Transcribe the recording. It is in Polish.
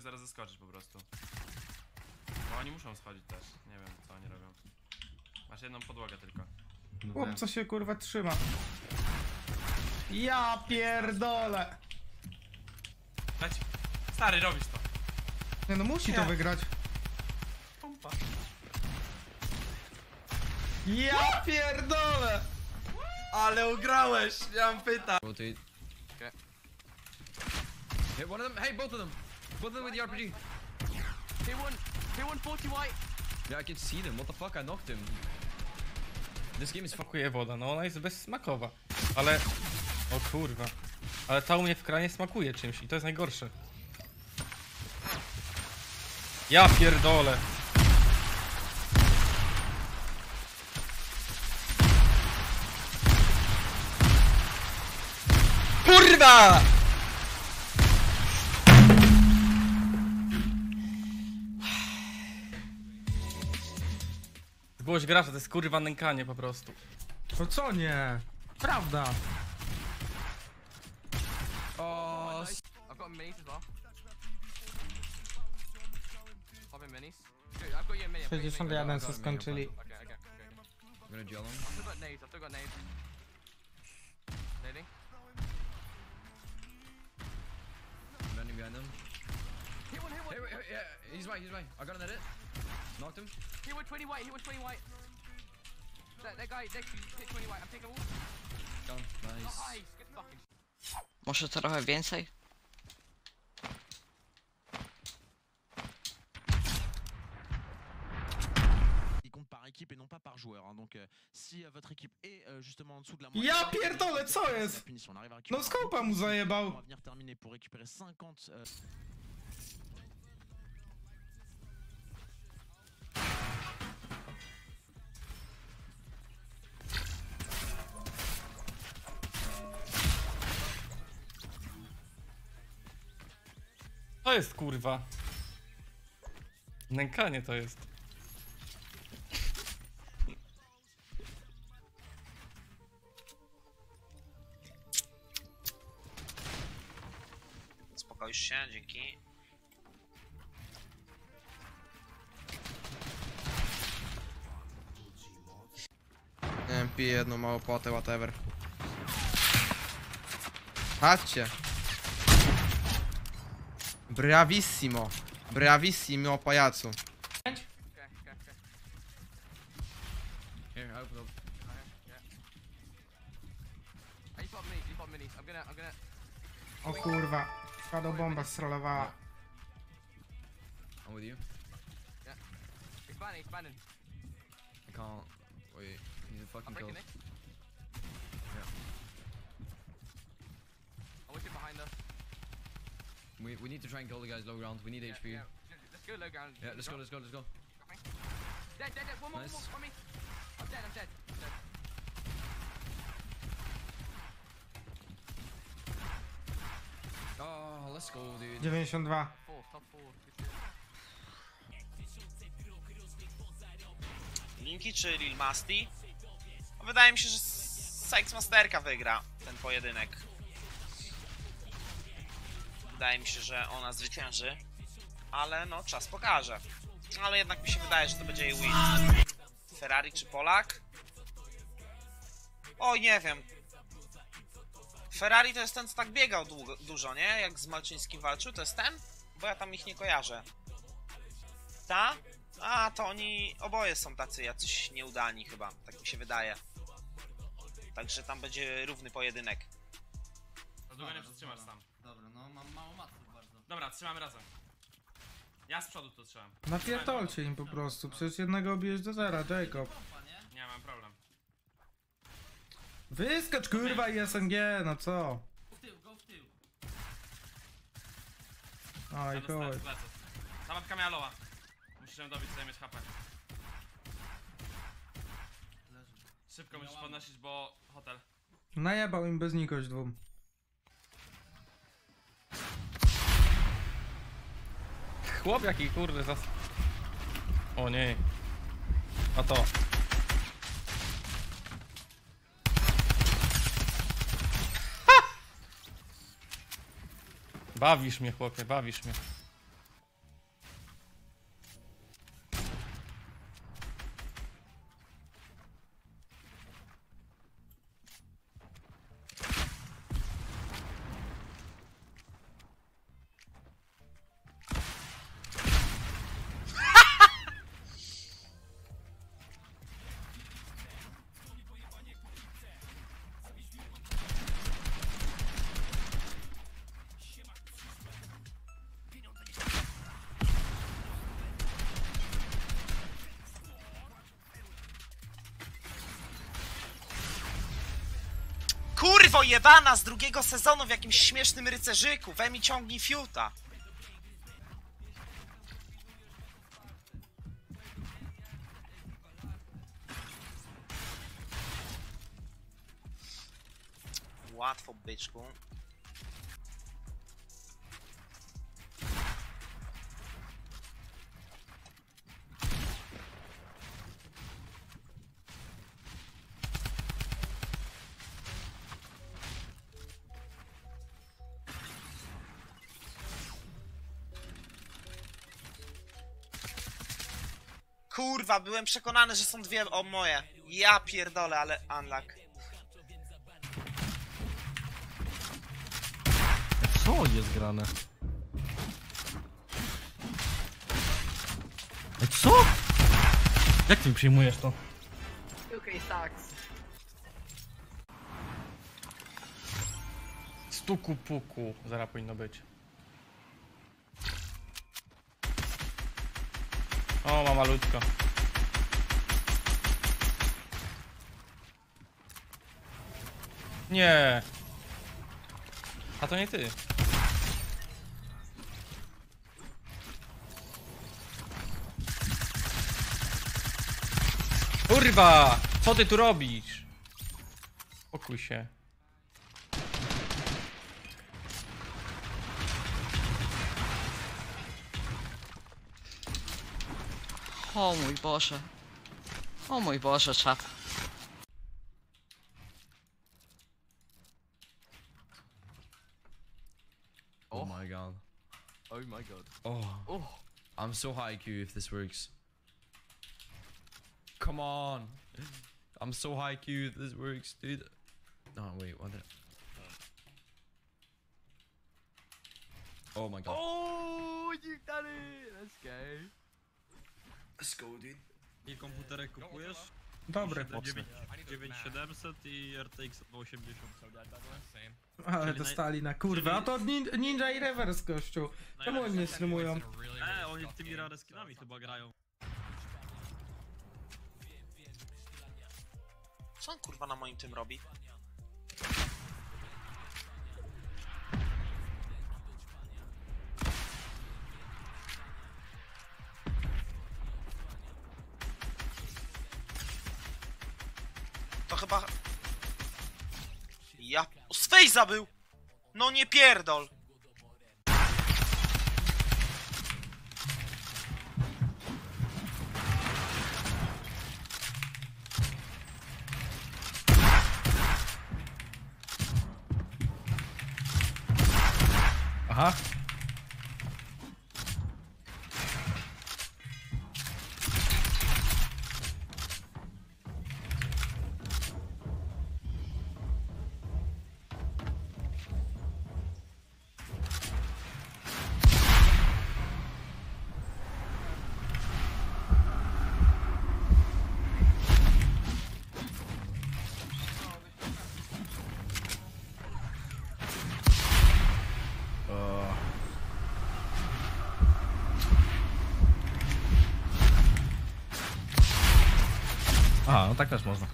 tutaj zaraz zeskoczyć po prostu. Bo oni muszą schodzić też. Nie wiem co oni robią. Masz jedną podłogę tylko. No Chłop, wiem. co się kurwa trzyma. Ja pierdolę. Leć! Stary, robisz to! Nie no, musi to Nie. wygrać. Pompa. Ja pierdolę. Ale ugrałeś! Nie mam pyta! Rotate. Okay. Hit one of them. Hey, both of them. Both of them with the RPG. He won. He won 40 white. Yeah, I can see them. What the fuck? I knocked him. This game is. Smakuje woda, no ona jest bezsmakowa. Ale... O kurwa. Ale ta u mnie w kranie smakuje czymś i to jest najgorsze. Ja pierdolę. Kurwa! Zgłoś gracza, to jest kurwa nękanie po prostu. No co nie? Prawda. Oh, I've got minis as well. Minis. Dude, I've got you a mini. I've got you a mini. 61 co skończyli. Okay, okay, okay. okay. I'm gonna gel him. I've still got nades. I've still got nades. Nading. I'm running behind him. He won. He won. Hey, wait, wait, yeah, he's right, he's right. I got an edit. Knocked him. He won 20 white. He won 20 white. That, that guy next to you hit 20 white. I'm taking a wall. Down. Nice. Nice. Get fucking. Może trochę więcej? il compte par équipe et non pas par joueur. hein. Donc euh, si euh, votre équipe est euh, justement en dessous de la Ja moyenne, pierdolę, co jest? punition. On arrive à récupérer No skopa mu On zajebał. va venir terminer pour récupérer 50 To jest kurwa. Nękanie to jest. Uspokoisz się, dzięki. Nie wiem, piję jedną małą potę, whatever. Chodźcie. Bravissimo. Bravissimo, pajacu. Okay, okay, okay. Here, I open up. Yeah. Hey, you pop minis. You pop minis. I'm gonna. I'm gonna. O kurwa. Shadow bomba strolowała. I'm with you. Expanding. Expanding. I can't. Wait, he's a I'm fucking kill. We, we need to try and kill the guys low ground. We need Yeah, HP. yeah. Let's go low ground. Yeah, let's go, let's go, let's go. Dead, dead, dead. One more, Nice. one more. On me. I'm dead. I'm dead. I'm dead. Oh, let's go, dude. 92. Four. Top four. Linki czy Lil Masti? Wydaje mi się, że Sykes Masterka wygra ten pojedynek. Wydaje mi się, że ona zwycięży. Ale no, czas pokaże. Ale jednak mi się wydaje, że to będzie jej win. Ferrari czy Polak? Oj, nie wiem. Ferrari to jest ten, co tak biegał długo, dużo, nie? Jak z Malczyńskim walczył, to jest ten? Bo ja tam ich nie kojarzę. Ta? A, to oni oboje są tacy jacyś nieudani chyba, tak mi się wydaje. Także tam będzie równy pojedynek. Za długo nie przytrzymasz sam. Dobra, no mam mało matów bardzo. Dobra, trzymamy razem. Ja z przodu to trzymam. Napierdolcie im po prostu. Przecież jednego bijesz do zera, Jacob. Nie? Nie mam problem. Wyskocz kurwa i SNG, no co? Go w tył, go w tył. Oj Ja dostałem chuj. z pleców. Ta babka miała loa. Musisz ją dobić, sobie mieć HP. Leży. Szybko musisz podnosić, bo hotel. Najebał im bez nikość dwóm. Chłop jaki kurde zas... O nie. A to. Ha! Bawisz mnie chłopie, bawisz mnie. Kurwo jebana z drugiego sezonu w jakimś śmiesznym rycerzyku. Wemi ciągnij fiuta. Łatwo, byczku. Kurwa, byłem przekonany, że są dwie o moje. Ja pierdolę, ale unluck. Co jest grane? Ej, co? Jak ty mi przyjmujesz to? Okay, sucks. Stuku puku. Zaraz powinno być. O, ma malutko. Nie. A to nie ty. Kurwa! Co ty tu robisz? Pokój się. O mój Boże. O mój Boże, czap. Oh, oh, my god. Oh my god. Oh. Oh. I'm so high Q if this works. Come on. I'm so high Q if this works, dude. Oh wait, what the Oh my god. Oh, you've done it! Let's go. Let's go, dude. I komputerek kupujesz? Dobry. 9700 i RTX 280. Ale dostali na kurwę. A to nin- Ninja i Reverse, gościu. Czemu oni nie streamują? E, oni tymi rare skinami chyba grają. Co on kurwa na moim tym robi? Ja... O, z był! No nie pierdol! Aha, no tak też można.